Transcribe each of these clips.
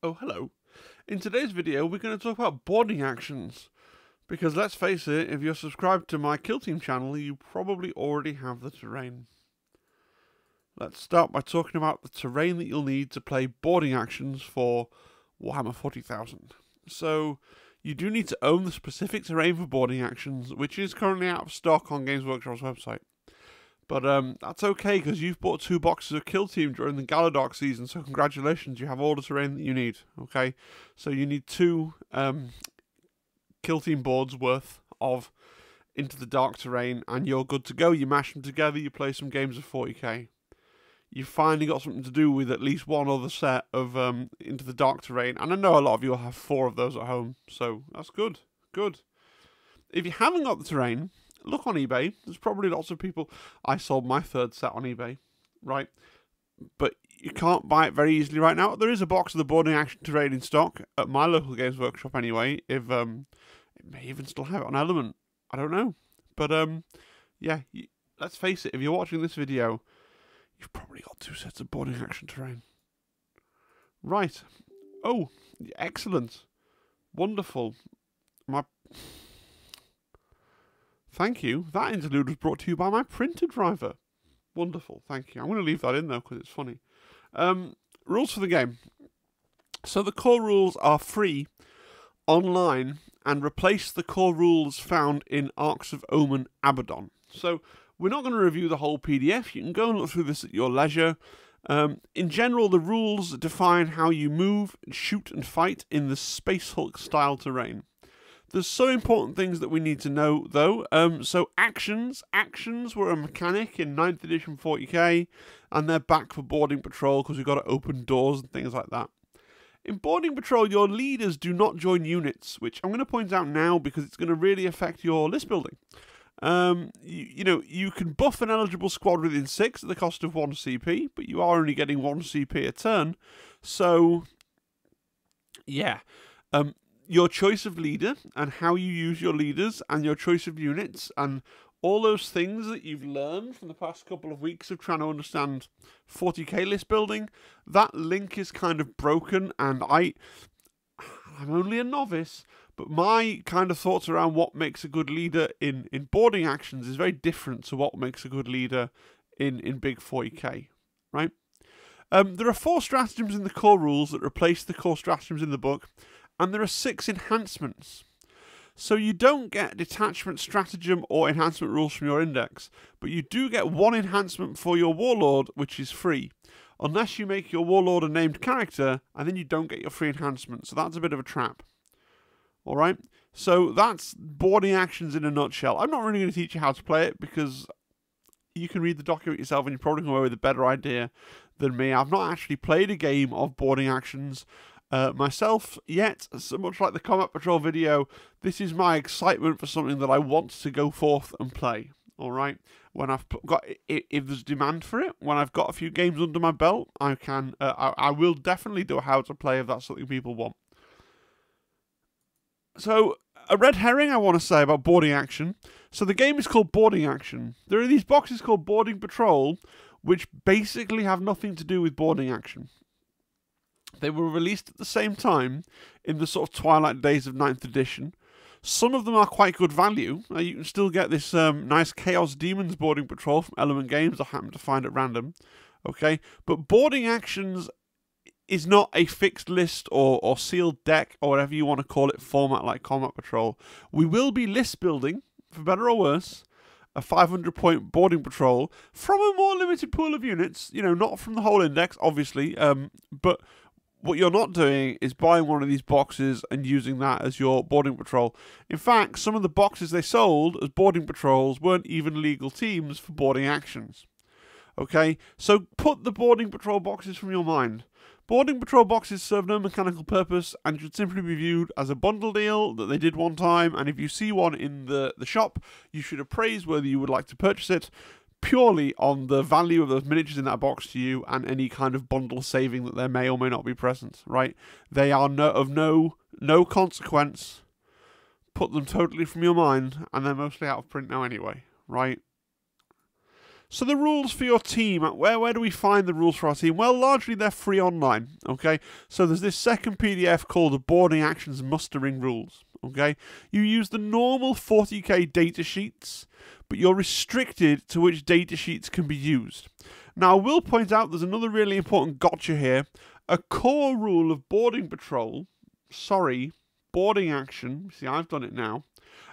Oh, hello. In today's video, we're going to talk about boarding actions. Because let's face it, if you're subscribed to my Kill Team channel, you probably already have the terrain. Let's start by talking about the terrain that you'll need to play boarding actions for Warhammer 40,000. So, you do need to own the specific terrain for boarding actions, which is currently out of stock on Games Workshop's website. But um, that's okay because you've bought two boxes of Kill Team during the Gallowdark season, so congratulations, you have all the terrain that you need. Okay, so you need two um, Kill Team boards worth of Into the Dark terrain, and you're good to go. You mash them together, you play some games of 40k. You've finally got something to do with at least one other set of um, Into the Dark terrain, and I know a lot of you will have four of those at home, so that's good. Good. If you haven't got the terrain, look on eBay. There's probably lots of people. I sold my third set on eBay, right? But you can't buy it very easily right now. There is a box of the boarding action terrain in stock at my local games workshop anyway. If um, it may even still have it on Element. I don't know, but um, yeah. You, let's face it. If you're watching this video, you've probably got two sets of boarding action terrain. Right. Oh, excellent. Wonderful. My Thank you. That interlude was brought to you by my printer driver. Wonderful. Thank you. I'm going to leave that in though because it's funny. Um, rules for the game. So the core rules are free online and replace the core rules found in Arks of Omen Abaddon. So we're not going to review the whole PDF. You can go and look through this at your leisure. Um, in general, the rules define how you move, shoot, and fight in the Space Hulk style terrain. There's some important things that we need to know, though. Um, so actions, actions were a mechanic in 9th edition 40k, and they're back for boarding patrol because we've got to open doors and things like that. In boarding patrol, your leaders do not join units, which I'm going to point out now because it's going to really affect your list building. Um, you, you know, you can buff an eligible squad within six at the cost of one CP, but you are only getting one CP a turn. So, yeah. Um, your choice of leader and how you use your leaders and your choice of units and all those things that you've learned from the past couple of weeks of trying to understand 40k list building, that link is kind of broken and I I'm only a novice, but my kind of thoughts around what makes a good leader in, in boarding actions is very different to what makes a good leader in, in big 40k, right? Um, there are four stratagems in the core rules that replace the core stratagems in the book, and there are six enhancements. So you don't get detachment stratagem or enhancement rules from your index, but you do get one enhancement for your warlord, which is free. Unless you make your warlord a named character, and then you don't get your free enhancement. So that's a bit of a trap. Alright? So that's boarding actions in a nutshell. I'm not really going to teach you how to play it because you can read the document yourself and you're probably come away with a better idea than me. I've not actually played a game of boarding actions uh, myself yet. So much like the Combat Patrol video, this is my excitement for something that I want to go forth and play. All right, when I've got if there's demand for it, when I've got a few games under my belt, I can uh, I, I will definitely do a how to play if that's something people want. So a red herring I want to say about boarding action. So the game is called Boarding Action. There are these boxes called Boarding Patrol, which basically have nothing to do with boarding action. They were released at the same time in the sort of twilight days of 9th edition. Some of them are quite good value. Uh, you can still get this um, nice Chaos Daemons boarding patrol from Element Games I happen to find at random. Okay, but boarding actions is not a fixed list or, or sealed deck or whatever you want to call it format like Combat Patrol. We will be list building, for better or worse, a 500 point boarding patrol from a more limited pool of units. You know, not from the whole index, obviously, um, but what you're not doing is buying one of these boxes and using that as your boarding patrol. In fact, some of the boxes they sold as boarding patrols weren't even legal teams for boarding actions. Okay, so put the boarding patrol boxes from your mind. Boarding patrol boxes serve no mechanical purpose and should simply be viewed as a bundle deal that they did one time. And if you see one in the, the shop, you should appraise whether you would like to purchase it purely on the value of those miniatures in that box to you and any kind of bundle saving that there may or may not be present, right? They are no, of no no consequence. Put them totally from your mind, and they're mostly out of print now anyway, right? So the rules for your team, uh, where where do we find the rules for our team? Well, largely they're free online. Okay, so there's this second PDF called the Boarding Actions Mustering Rules. Okay, you use the normal 40k data sheets, but you're restricted to which data sheets can be used. Now, I will point out there's another really important gotcha here. A core rule of boarding patrol, sorry, boarding action. See, I've done it now.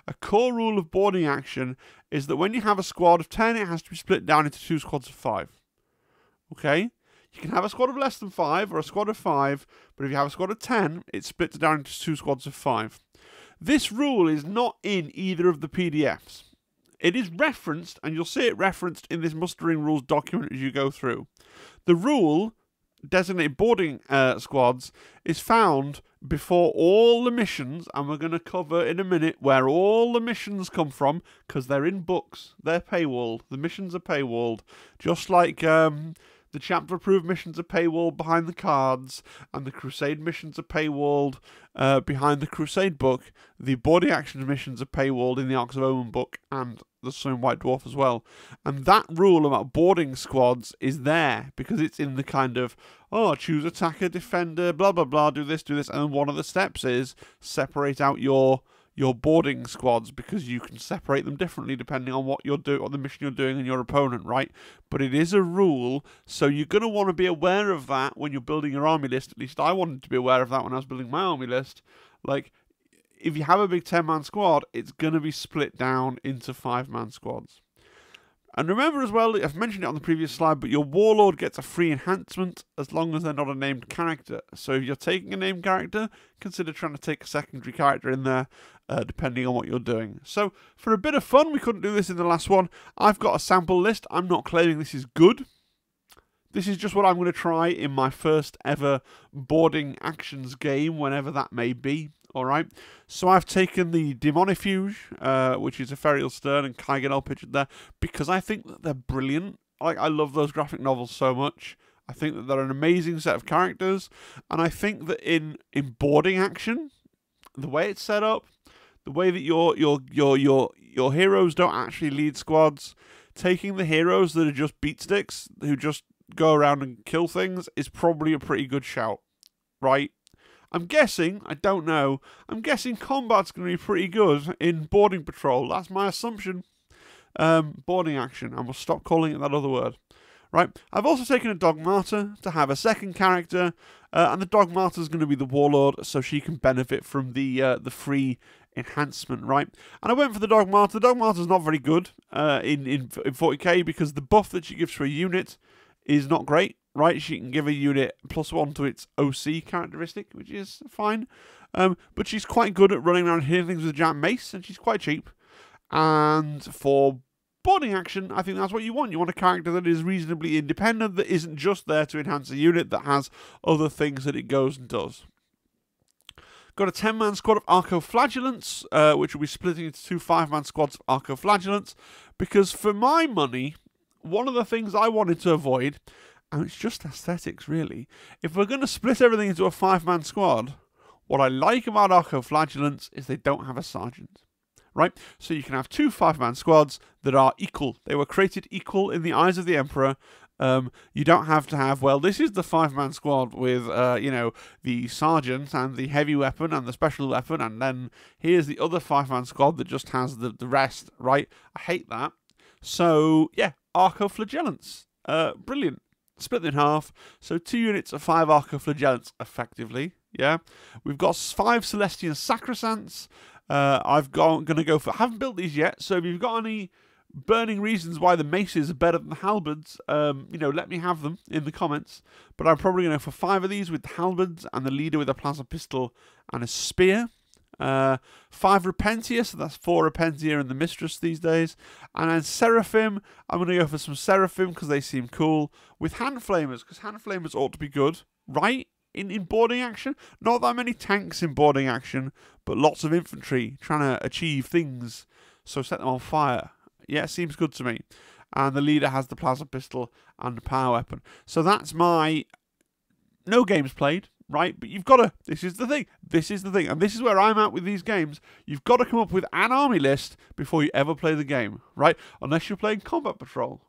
A core rule of boarding action is that when you have a squad of 10, it has to be split down into two squads of 5. Okay? You can have a squad of less than 5 or a squad of 5, but if you have a squad of 10, it splits down into two squads of 5. This rule is not in either of the PDFs. It is referenced, and you'll see it referenced in this mustering rules document as you go through. The rule designated boarding uh, squads is found before all the missions, and we're going to cover in a minute where all the missions come from because they're in books. They're paywalled. The missions are paywalled, just like um, the chapter approved missions are paywalled behind the cards, and the Crusade missions are paywalled uh, behind the Crusade book. The boarding actions missions are paywalled in the Arks of Omen book and the Sun White Dwarf as well. And that rule about boarding squads is there because it's in the kind of, oh, choose attacker, defender, blah, blah, blah, do this, do this. And one of the steps is separate out your your boarding squads because you can separate them differently depending on what you're doing, what the mission you're doing, and your opponent, right? But it is a rule, so you're going to want to be aware of that when you're building your army list. At least I wanted to be aware of that when I was building my army list. Like, if you have a big 10 man squad, it's going to be split down into five man squads. And remember as well, I've mentioned it on the previous slide, but your warlord gets a free enhancement as long as they're not a named character. So if you're taking a named character, consider trying to take a secondary character in there, uh, depending on what you're doing. So for a bit of fun, we couldn't do this in the last one. I've got a sample list. I'm not claiming this is good. This is just what I'm going to try in my first ever boarding actions game, whenever that may be. All right. So I've taken the Daemonifuge, uh, which is Ephrael Stern and Kyganil pictured there, because I think that they're brilliant. Like I love those graphic novels so much. I think that they're an amazing set of characters, and I think that in in boarding action, the way it's set up, the way that your your your your your heroes don't actually lead squads, taking the heroes that are just beat sticks who just go around and kill things is probably a pretty good shout, right? I'm guessing, I don't know, I'm guessing combat's going to be pretty good in boarding patrol. That's my assumption. Um, boarding action. I must stop calling it that other word. Right, I've also taken a Dogmata to have a second character, uh, and the Dogmata is going to be the Warlord, so she can benefit from the uh, the free enhancement, right? And I went for the Dogmata. The Dogmata is not very good uh, in, in in 40k because the buff that she gives to a unit is not great right? She can give a unit plus one to its OC characteristic, which is fine. Um, but she's quite good at running around hitting things with a giant mace, and she's quite cheap. And for boarding action, I think that's what you want. You want a character that is reasonably independent, that isn't just there to enhance a unit, that has other things that it goes and does. Got a 10 man squad of Arcoflagellants, uh, which will be splitting into two 5 man squads of Arcoflagellants, because for my money, one of the things I wanted to avoid and it's just aesthetics, really. If we're going to split everything into a five man squad, what I like about Arcoflagellants is they don't have a sergeant. Right? So you can have two five man squads that are equal. They were created equal in the eyes of the Emperor. Um, you don't have to have, well, this is the five man squad with, uh, you know, the sergeant and the heavy weapon and the special weapon, and then here's the other five man squad that just has the, the rest, right? I hate that. So, yeah, Arcoflagellants. Uh, brilliant split in half. So two units of five Arcoflagellants, effectively. Yeah, we've got five Celestian Sacrosancts. Uh, I've gone going to go for. Haven't built these yet, so if you've got any burning reasons why the maces are better than the halberds, um, you know, let me have them in the comments. But I'm probably going to go for five of these with the halberds and the leader with a plasma pistol and a spear. Uh, five Repentia, so that's four Repentia and the Mistress these days. And then Seraphim, I'm going to go for some Seraphim because they seem cool. With Hand Flamers, because Hand Flamers ought to be good, right? In, in boarding action. Not that many tanks in boarding action, but lots of infantry trying to achieve things. So set them on fire. Yeah, seems good to me. And the leader has the plasma pistol and the power weapon. So that's my no games played right? But you've got to, this is the thing, this is the thing, and this is where I'm at with these games. You've got to come up with an army list before you ever play the game, right? Unless you're playing Combat Patrol.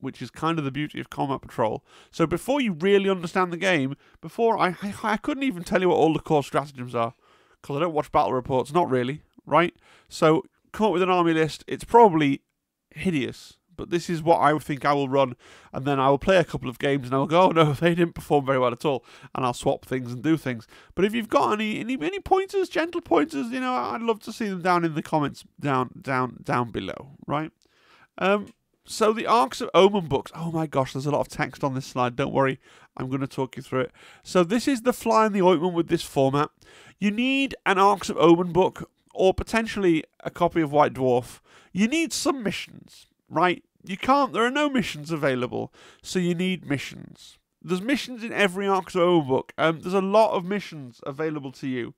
which is kind of the beauty of Combat Patrol. So before you really understand the game, before I, I, I couldn't even tell you what all the core stratagems are because I don't watch battle reports. Not really, right? So come up with an army list. It's probably hideous but this is what I think I will run, and then I will play a couple of games and I'll go, oh no, they didn't perform very well at all, and I'll swap things and do things. But if you've got any any, any pointers, gentle pointers, you know, I'd love to see them down in the comments down down down below, right? Um, so the Arks of Omen books. Oh my gosh, there's a lot of text on this slide. Don't worry, I'm going to talk you through it. So this is the fly in the ointment with this format. You need an Arks of Omen book or potentially a copy of White Dwarf. You need some missions, right? You can't, there are no missions available, so you need missions. There's missions in every Arks of Omen book. Um, there's a lot of missions available to you.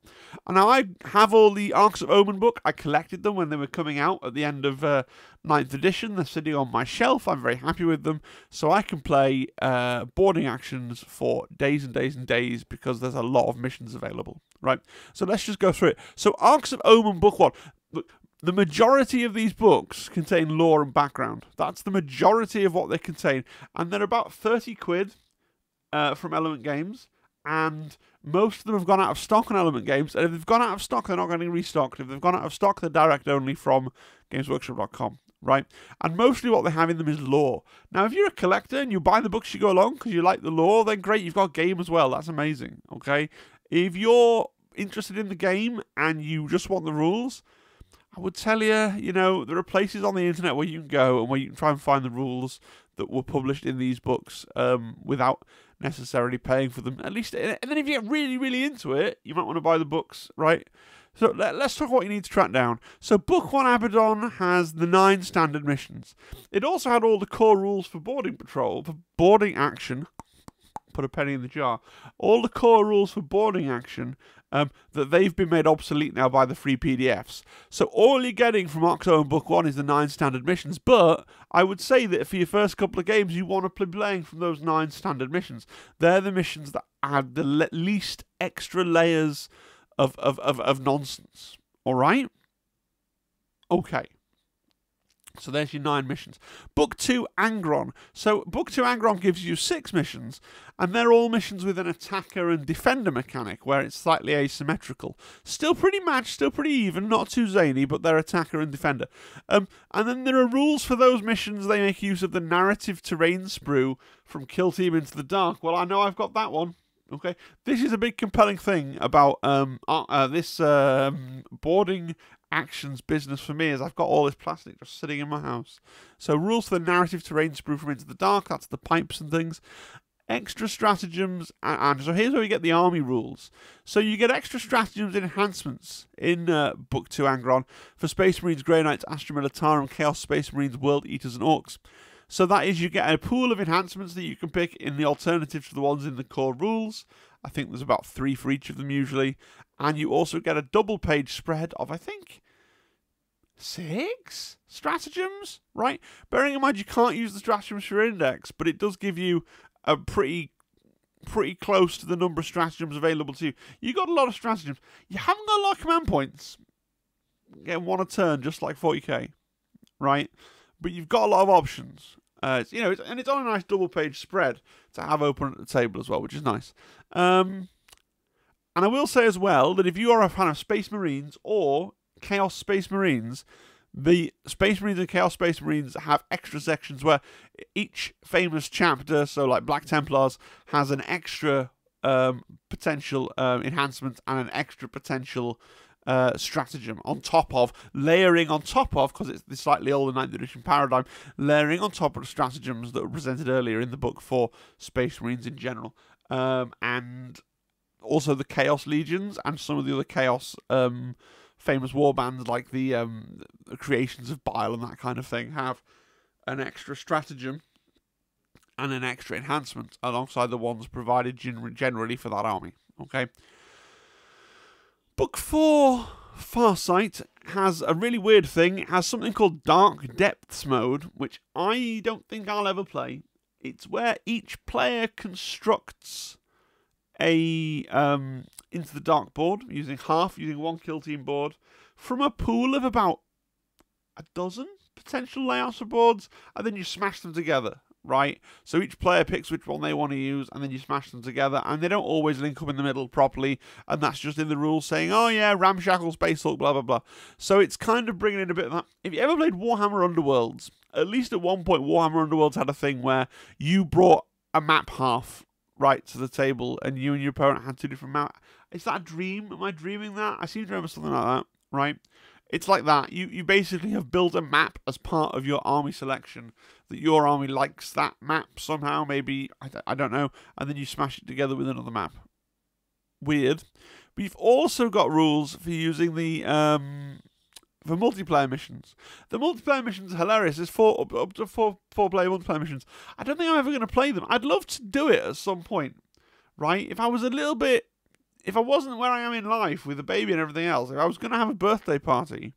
And now I have all the Arks of Omen book. I collected them when they were coming out at the end of uh, 9th edition. They're sitting on my shelf. I'm very happy with them. So I can play uh, boarding actions for days and days and days because there's a lot of missions available. Right? So let's just go through it. So Arks of Omen book one. Look, the majority of these books contain lore and background. That's the majority of what they contain. And they're about 30 quid uh, from Element Games. And most of them have gone out of stock on Element Games. And if they've gone out of stock, they're not getting restocked. If they've gone out of stock, they're direct only from GamesWorkshop.com. Right? And mostly what they have in them is lore. Now, if you're a collector and you buy the books you go along because you like the lore, then great, you've got game as well. That's amazing. Okay? If you're interested in the game and you just want the rules, I would tell you, you know, there are places on the internet where you can go and where you can try and find the rules that were published in these books um, without necessarily paying for them. At least, and then if you get really, really into it, you might want to buy the books, right? So let, us talk what you need to track down. So Book 1 Abaddon has the nine standard missions. It also had all the core rules for boarding patrol, for boarding action, put a penny in the jar. All the core rules for boarding action um, that they've been made obsolete now by the free PDFs. So all you're getting from Oxo and Book One is the nine standard missions. But I would say that for your first couple of games, you want to be playing from those nine standard missions. They're the missions that add the le- least extra layers of, of, of, of nonsense. All right. Okay. So there's your nine missions. Book 2 Angron. So Book 2 Angron gives you six missions, and they're all missions with an attacker and defender mechanic, where it's slightly asymmetrical. Still pretty matched, still pretty even, not too zany, but they're attacker and defender. Um, and then there are rules for those missions. They make use of the narrative terrain sprue from Kill Team Into the Dark. Well, I know I've got that one. Okay, this is a big compelling thing about um, uh, uh, this um, boarding actions business for me is I've got all this plastic just sitting in my house. So rules for the narrative terrain sprue from Into the Dark, that's the pipes and things. Extra stratagems, and, so here's where we get the army rules. So you get extra stratagems enhancements in uh, Book 2 Angron for Space Marines, Grey Knights, Astra Militarum, Chaos Space Marines, World Eaters, and Orks. So that is, you get a pool of enhancements that you can pick in the alternative to the ones in the core rules. I think there's about three for each of them usually. And you also get a double page spread of, I think, six stratagems, right? Bearing in mind you can't use the stratagems for index, but it does give you a pretty pretty close to the number of stratagems available to you. You got a lot of stratagems. You haven't got a lot of command points. Get one a turn, just like 40k, right? But you've got a lot of options. Uh, you know, it's, and it's on a nice double page spread to have open at the table as well, which is nice. Um, and I will say as well that if you are a fan of Space Marines or Chaos Space Marines, the Space Marines and Chaos Space Marines have extra sections where each famous chapter, so like Black Templars, has an extra um, potential um, enhancement and an extra potential uh, stratagem on top of, layering on top of, because it's the slightly older 9th edition paradigm, layering on top of stratagems that were presented earlier in the book for Space Marines in general. Um, and also the Chaos Legions and some of the other Chaos um, famous war bands like the, um, Creations of Bile and that kind of thing have an extra stratagem and an extra enhancement alongside the ones provided gen- generally for that army. Okay. Book 4 Farsight has a really weird thing. It has something called Dark Depths mode, which I don't think I'll ever play. It's where each player constructs a um, into the dark board using half, using one kill team board from a pool of about a dozen potential layouts of boards, and then you smash them together. Right? So each player picks which one they want to use, and then you smash them together, and they don't always link up in the middle properly, and that's just in the rules saying, oh yeah, Ramshackle, Space Hulk, blah blah blah. So it's kind of bringing in a bit of that. If you ever played Warhammer Underworlds, at least at one point, Warhammer Underworlds had a thing where you brought a map half right to the table, and you and your opponent had two different maps. Is that a dream? Am I dreaming that? I seem to remember something like that, right? It's like that. You you basically have built a map as part of your army selection. That your army likes that map somehow, maybe I, I don't know, and then you smash it together with another map. Weird. You've also got rules for using the um, for multiplayer missions. The multiplayer missions are hilarious. There's four up, up to four four player multiplayer missions. I don't think I'm ever going to play them. I'd love to do it at some point, right? If I was a little bit if I wasn't where I am in life with a baby and everything else, if I was going to have a birthday party,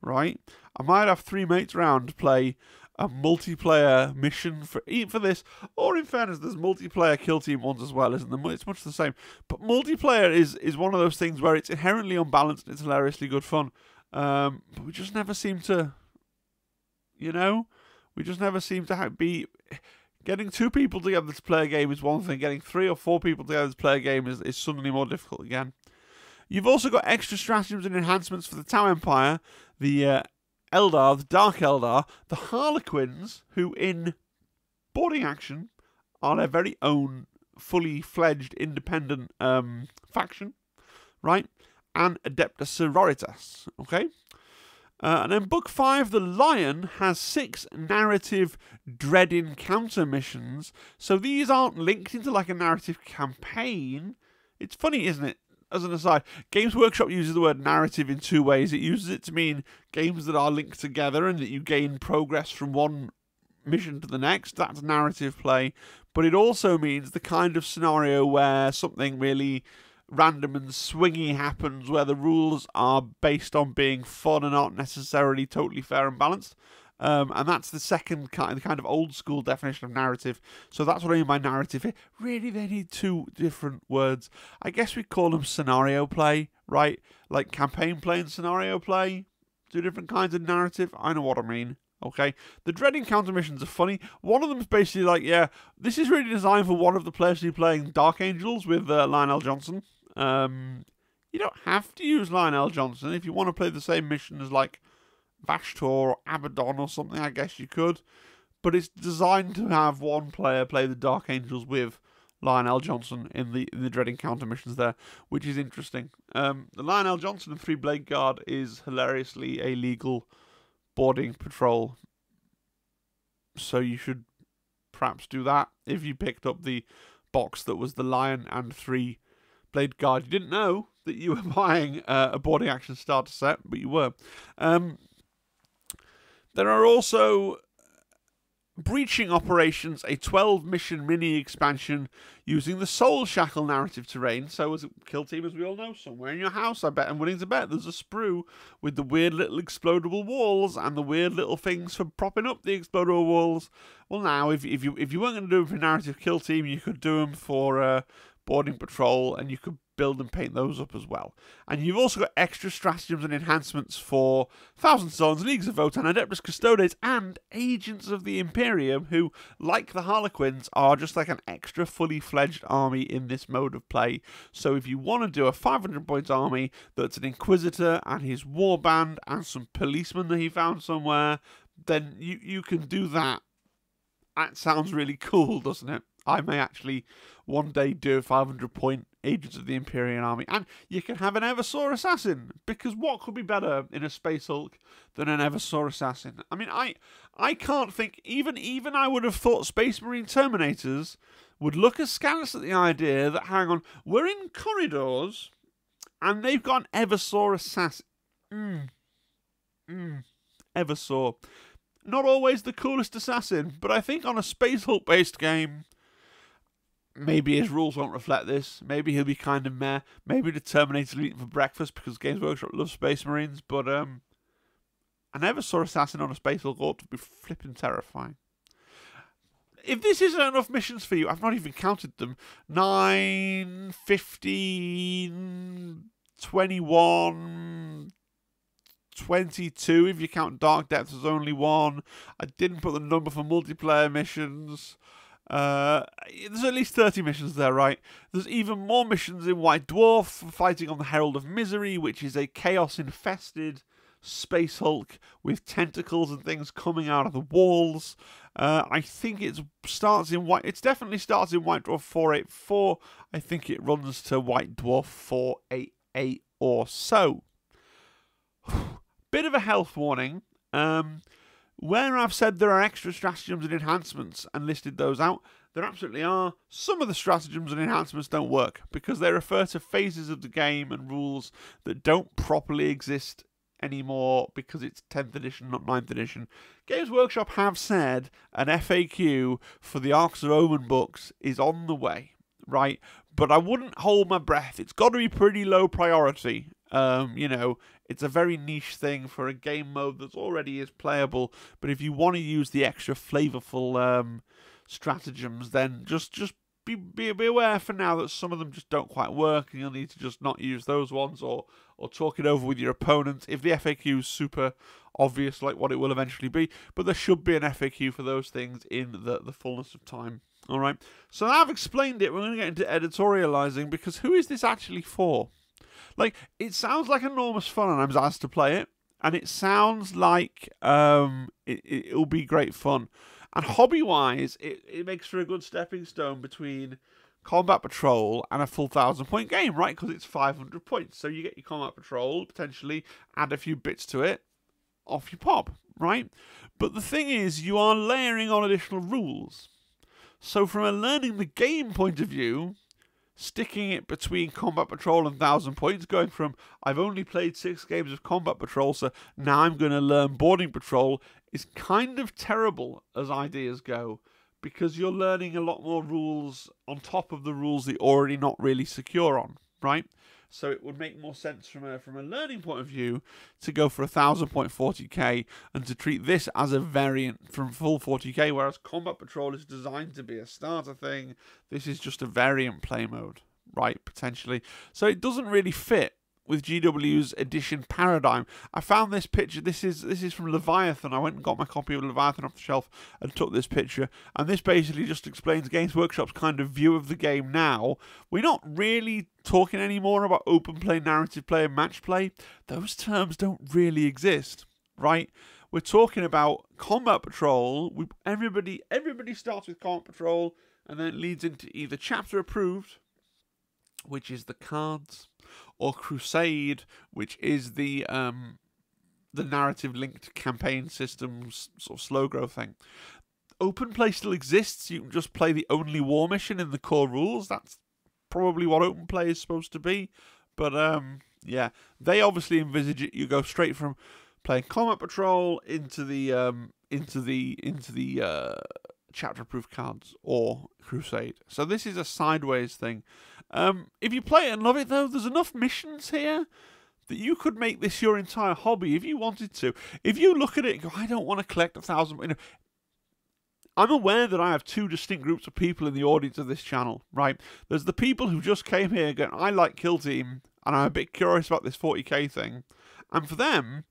right, I might have three mates around to play a multiplayer mission for for this. Or in fairness, there's multiplayer kill team ones as well, isn't there? It's much the same. But multiplayer is is one of those things where it's inherently unbalanced and it's hilariously good fun. Um, but we just never seem to, you know, we just never seem to be Getting two people together to play a game is one thing. Getting three or four people together to play a game is, is suddenly more difficult again. You've also got extra stratagems and enhancements for the Tau Empire, the uh, Eldar, the Dark Eldar, the Harlequins, who in boarding action are their very own fully fledged independent um, faction, right? And Adeptus Sororitas, okay? Uh, and then book five, The Lion, has six narrative dread encounter missions. So these aren't linked into like a narrative campaign. It's funny, isn't it? As an aside, Games Workshop uses the word narrative in two ways. It uses it to mean games that are linked together and that you gain progress from one mission to the next. That's narrative play. But it also means the kind of scenario where something really random and swingy happens where the rules are based on being fun and aren't necessarily totally fair and balanced. Um, and that's the second kind, the kind of old school definition of narrative. So that's what I mean by narrative here. Really, they need two different words. I guess we call them scenario play, right? Like campaign play and scenario play. Two different kinds of narrative. I know what I mean. Okay, the dread encounter missions are funny. One of them is basically like, yeah, this is really designed for one of the players who playing Dark Angels with uh, Lion El'Jonson. Um, you don't have to use Lion El'Jonson if you want to play the same mission as like Vashtorr or Abaddon or something. I guess you could, but it's designed to have one player play the Dark Angels with Lion El'Jonson in the in the Dread Encounter missions there, which is interesting. Um, the Lion El'Jonson and Three Blade Guard is hilariously a legal boarding patrol, so you should perhaps do that if you picked up the box that was the Lion and three Blade Guard. You didn't know that you were buying uh, a boarding action starter set, but you were. Um, there are also Breaching Operations, a 12 mission mini expansion using the Soul Shackle narrative terrain. So, as a kill team, as we all know, somewhere in your house, I bet I'm willing to bet there's a sprue with the weird little explodable walls and the weird little things for propping up the explodable walls. Well, now, if, if you if you weren't going to do them for narrative kill team, you could do them for uh, boarding patrol, and you could build and paint those up as well. And you've also got extra stratagems and enhancements for Thousand Sons, Leagues of Votann, Adeptus Custodes, and Agents of the Imperium, who, like the Harlequins, are just like an extra fully fledged army in this mode of play. So if you want to do a 500 points army that's an Inquisitor and his warband and some policemen that he found somewhere, then you, you can do that. That sounds really cool, doesn't it? I may actually one day do a 500 point Agents of the Imperial Army. And you can have an Eversor Assassin, because what could be better in a Space Hulk than an Eversor Assassin? I mean, I I can't think, even, even I would have thought Space Marine Terminators would look askance at the idea that, hang on, we're in corridors and they've got an Eversor Assassin. Mmm. Mmm. Eversor. Not always the coolest assassin, but I think on a Space Hulk based game, maybe his rules won't reflect this. Maybe he'll be kind of meh. Maybe the Terminator's eating for breakfast because Games Workshop loves Space Marines. But um, I never saw Assassin on a Space ought to be flipping terrifying. If this isn't enough missions for you, I've not even counted them. 9, 15, 21, 22 if you count Dark Depths as only one. I didn't put the number for multiplayer missions. Uh, there's at least 30 missions there, right? There's even more missions in White Dwarf, fighting on the Herald of Misery, which is a chaos infested Space Hulk with tentacles and things coming out of the walls. Uh, I think it starts in White. It definitely starts in White Dwarf 484. I think it runs to White Dwarf 488 or so. Bit of a health warning. Um, where I've said there are extra stratagems and enhancements and listed those out, there absolutely are. Some of the stratagems and enhancements don't work because they refer to phases of the game and rules that don't properly exist anymore because it's 10th edition, not 9th edition. Games Workshop have said an FAQ for the Arks of Omen books is on the way, right? But I wouldn't hold my breath. It's got to be pretty low priority. Um, you know, it's a very niche thing for a game mode that already is playable. But if you want to use the extra flavorful um, stratagems, then just just be, be be aware for now that some of them just don't quite work, and you'll need to just not use those ones or or talk it over with your opponent if the FAQ is super obvious, like what it will eventually be. But there should be an FAQ for those things in the the fullness of time. All right. So I've explained it. We're going to get into editorializing because who is this actually for? Like it sounds like enormous fun, and I'm asked to play it, and it sounds like um it, it'll be great fun. And hobby wise, it, it makes for a good stepping stone between Combat Patrol and a full thousand point game, right? Because it's 500 points. So you get your Combat Patrol, potentially add a few bits to it, off you pop, right? But the thing is, you are layering on additional rules. So, from a learning the game point of view, sticking it between Combat Patrol and Thousand Points, going from I've only played six games of Combat Patrol, so now I'm going to learn Boarding Patrol, is kind of terrible as ideas go because you're learning a lot more rules on top of the rules that you're already not really secure on, right? So it would make more sense from a from a learning point of view to go for a thousand point forty k and to treat this as a variant from full forty k, whereas Combat Patrol is designed to be a starter thing. This is just a variant play mode, right? Potentially, so it doesn't really fit with GW's edition paradigm. I found this picture. This is this is from Leviathan. I went and got my copy of Leviathan off the shelf and took this picture. And this basically just explains Games Workshop's kind of view of the game now. We're not really talking anymore about open play, narrative play, and match play. Those terms don't really exist, right? We're talking about combat patrol. We, everybody everybody starts with combat patrol, and then it leads into either chapter approved, which is the cards or Crusade, which is the um, the narrative linked campaign systems sort of slow growth thing. Open play still exists. You can just play the only war mission in the core rules. That's probably what open play is supposed to be. But um, yeah, they obviously envisage it. You go straight from playing combat patrol into the um, into the into the uh, chapter approved cards or crusade. So this is a sideways thing. Um, if you play it and love it, though, there's enough missions here that you could make this your entire hobby if you wanted to. If you look at it and go, I don't want to collect a thousand. You know, I'm aware that I have two distinct groups of people in the audience of this channel, right? There's the people who just came here going, I like Kill Team, and I'm a bit curious about this 40k thing. And for them,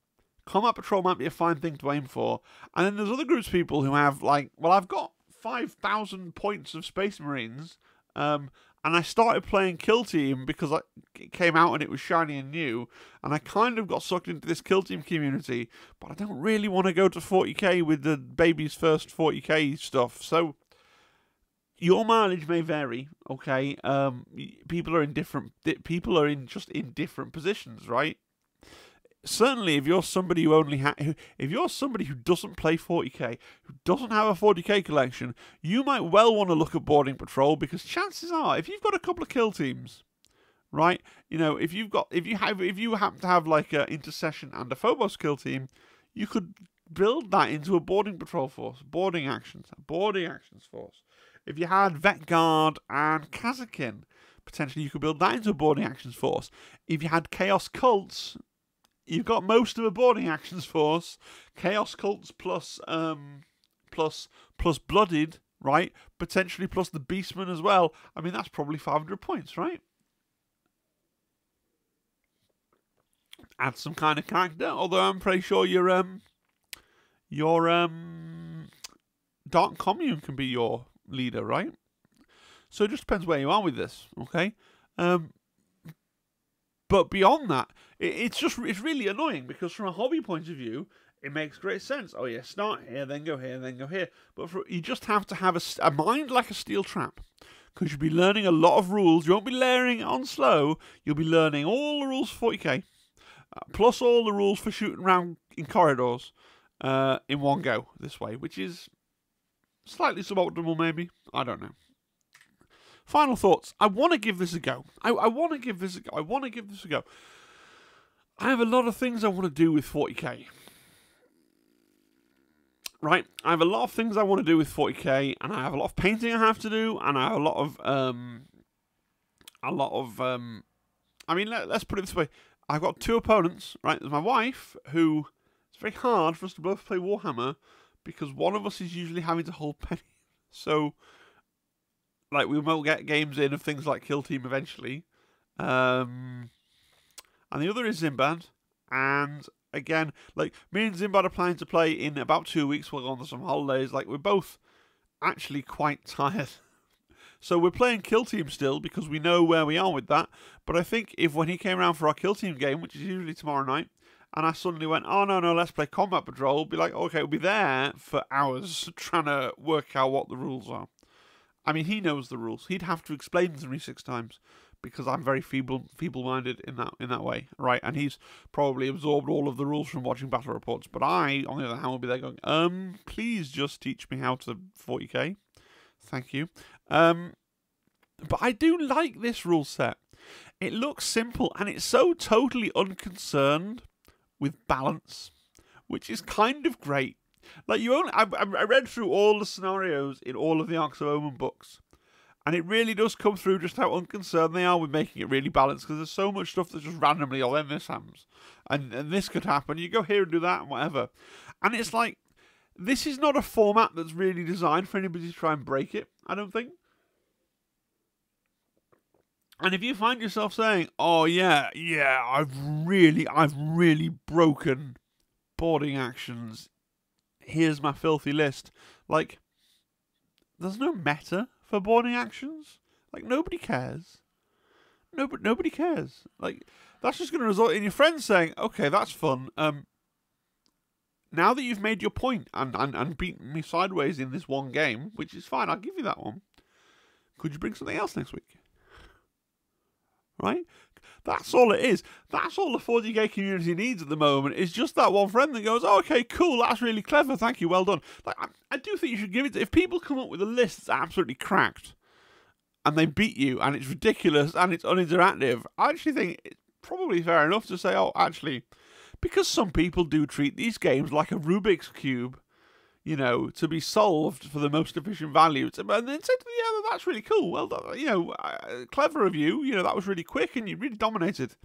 Combat Patrol might be a fine thing to aim for. And then there's other groups of people who have, like, well, I've got 5,000 points of Space Marines, um, and I started playing Kill Team because it came out and it was shiny and new, and I kind of got sucked into this Kill Team community, but I don't really want to go to 40k with the baby's first 40k stuff. So your mileage may vary, okay? Um, people are in different people are in just in different positions, right? Certainly if you're somebody who only ha- if you're somebody who doesn't play 40k who doesn't have a 40k collection you might well want to look at boarding patrol because chances are if you've got a couple of kill teams right you know if you've got if you have if you happen to have like a intercession and a phobos kill team you could build that into a boarding patrol force boarding actions boarding actions force. If you had vet guard and Kasrkin potentially you could build that into a boarding actions force. If you had chaos cults you've got most of a boarding actions force, chaos cults plus um plus plus blooded, right? Potentially plus the beastman as well. I mean that's probably 500 points, right? add some kind of character. Although I'm pretty sure your um your um dark commune can be your leader, right? So it just depends where you are with this, okay? Um, but beyond that, it, it's just it's really annoying because from a hobby point of view, it makes great sense. Oh yeah, start here, then go here, then go here. But for, you just have to have a, a mind like a steel trap because you'll be learning a lot of rules. You won't be learning on slow. You'll be learning all the rules for 40k, uh, plus all the rules for shooting around in corridors uh, in one go this way, which is slightly suboptimal, maybe. I don't know. Final thoughts. I want to give this a go. I, I want to give this a go. I want to give this a go. I have a lot of things I want to do with 40k right? I have a lot of things I want to do with 40k, and I have a lot of painting I have to do, and I have a lot of um, a lot of um, I mean, let, us put it this way: I've got two opponents, right? There's my wife, who it's very hard for us to both play Warhammer because one of us is usually having to hold penny, so like we will get games in of things like Kill Team eventually, um, and the other is Zimbad, and again, like me and Zimbad are planning to play in about two weeks. We're going on some holidays. Like we're both actually quite tired. So we're playing Kill Team still because we know where we are with that. But I think if when he came around for our Kill Team game, which is usually tomorrow night, and I suddenly went, oh no no, let's play Combat Patrol, be like, okay, we'll be there for hours trying to work out what the rules are. I mean, he knows the rules. He'd have to explain to me six times because I'm very feeble feeble minded in that in that way, right? And he's probably absorbed all of the rules from watching battle reports. But I, on the other hand, will be there going, um, please just teach me how to 40k. Thank you. Um, but I do like this rule set. It looks simple and it's so totally unconcerned with balance, which is kind of great. Like you only, I, I read through all the scenarios in all of the Arks of Omen books, and it really does come through just how unconcerned they are with making it really balanced because there's so much stuff that's just randomly all in this hams. And, and this could happen. You go here and do that and whatever. And it's like, this is not a format that's really designed for anybody to try and break it, I don't think. And if you find yourself saying, "Oh yeah, yeah, I've really, I've really broken boarding actions. Here's my filthy list," like, there's no meta for boarding actions. Like nobody cares. Nobody, nobody cares. Like that's just going to result in your friends saying, "Okay, that's fun." Um, now that you've made your point and, and, and beaten me sideways in this one game, which is fine, I'll give you that one. Could you bring something else next week? Right? That's all it is. That's all the 40k community needs at the moment. Is just that one friend that goes, oh, "Okay, cool. That's really clever. Thank you. Well done." Like, I, I do think you should give it. To, if people come up with a list that's absolutely cracked, and they beat you, and it's ridiculous, and it's uninteractive, I actually think it's probably fair enough to say, "Oh, actually," because some people do treat these games like a Rubik's cube you know, to be solved for the most efficient value. And then said, yeah, that's really cool. Well, you know, uh, clever of you. You know, that was really quick and you really dominated.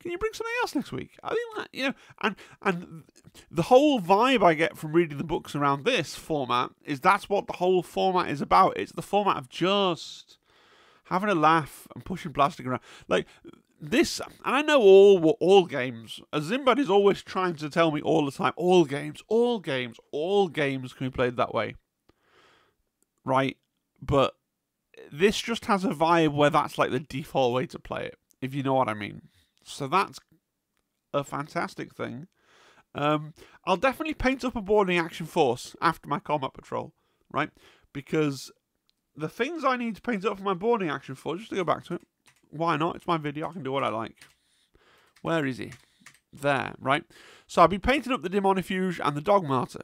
Can you bring something else next week? I think that, you know, and and the whole vibe I get from reading the books around this format is that's what the whole format is about. It's the format of just having a laugh and pushing plastic around. Like this, and I know all all games. Zimbad is always trying to tell me all the time, all games, all games, all games can be played that way, right? But this just has a vibe where that's like the default way to play it, if you know what I mean. So that's a fantastic thing. Um, I'll definitely paint up a boarding action force after my combat patrol, right? Because the things I need to paint up for my boarding action force, just to go back to it, why not? It's my video. I can do what I like. Where is he? There, right? So I've been painting up the Daemonifuge and the Dogmata.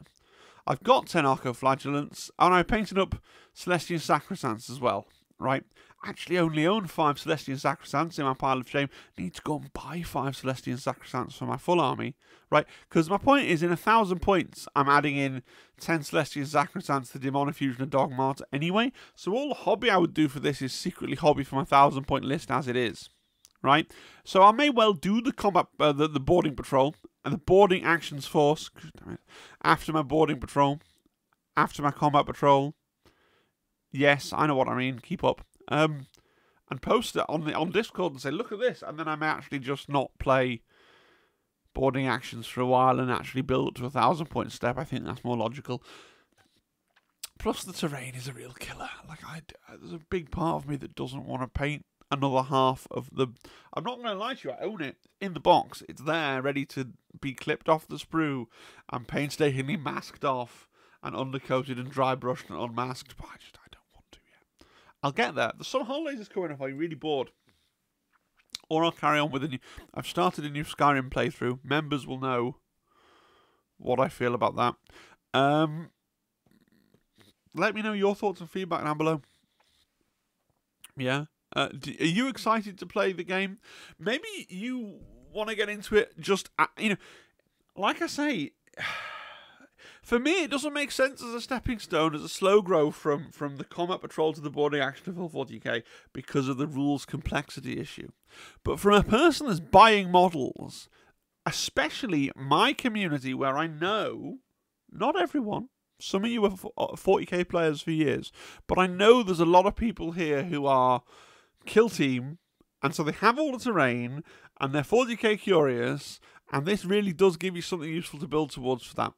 I've got 10 Arcoflagellants, and I painted up Celestian Sacrosants as well, right? Actually, only own 5 Celestian Sacrosants in my pile of shame. Need to go and buy 5 Celestian Sacrosants for my full army, right? Because my point is, in a 1,000 points, I'm adding in 10 Celestian to the Daemonifuge, and a Dogmata anyway. So all the hobby I would do for this is secretly hobby for my 1,000 point list as it is, right? So I may well do the combat, uh, the, the boarding patrol, and the boarding actions force after my boarding patrol, after my combat patrol. Yes, I know what I mean. Keep up. Um, and post it on the on Discord and say, "Look at this," and then I may actually just not play boarding actions for a while and actually build up to a thousand point step. I think that's more logical. Plus, the terrain is a real killer. Like, I, there's a big part of me that doesn't want to paint another half of the. I'm not going to lie to you, I own it in the box. It's there, ready to be clipped off the sprue and painstakingly masked off and undercoated and dry brushed and unmasked. But I just, I don't want to yet. I'll get there. The summer holidays is coming up. I'm really bored. Or I'll carry on with a new. I've started a new Skyrim playthrough. Members will know what I feel about that. Um, let me know your thoughts and feedback down below. Yeah. Uh, do, are you excited to play the game? Maybe you want to get into it just, uh, you know, like I say, for me, it doesn't make sense as a stepping stone, as a slow growth from, from the combat patrol to the boarding action of full 40k because of the rules complexity issue. But from a person that's buying models, especially my community where I know, not everyone, some of you are 40k uh, players for years, but I know there's a lot of people here who are kill team, and so they have all the terrain, and they're 40k curious, and this really does give you something useful to build towards for that.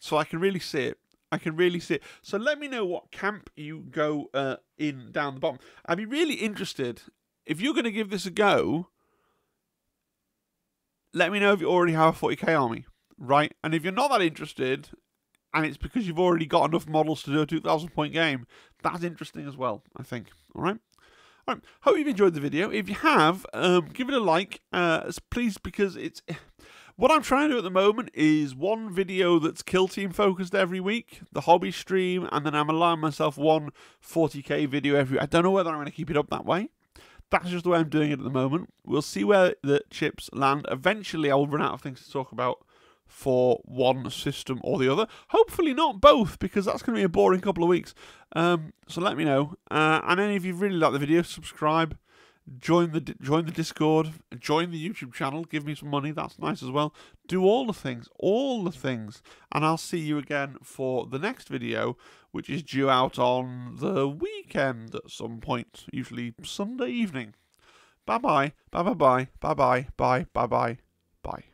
So I can really see it. I can really see it. So let me know what camp you go uh, in down the bottom. I'd be really interested if you're going to give this a go. Let me know if you already have a 40k army, right? And if you're not that interested, and it's because you've already got enough models to do a 2,000 point game. That's interesting as well, I think. All right. All right. Hope you've enjoyed the video. If you have, um, give it a like, uh, please, because it's. What I'm trying to do at the moment is one video that's kill team focused every week, the hobby stream, and then I'm allowing myself one 40k video every. I don't know whether I'm going to keep it up that way. That's just the way I'm doing it at the moment. We'll see where the chips land. Eventually, I will run out of things to talk about for one system or the other. Hopefully not both, because that's going to be a boring couple of weeks. Um, so let me know. Uh, and then if you really like the video, subscribe, join the join the Discord, join the YouTube channel, give me some money. That's nice as well. Do all the things, all the things, and I'll see you again for the next video, which is due out on the weekend at some point, usually Sunday evening. Bye bye, bye bye bye, bye bye, bye bye bye, bye.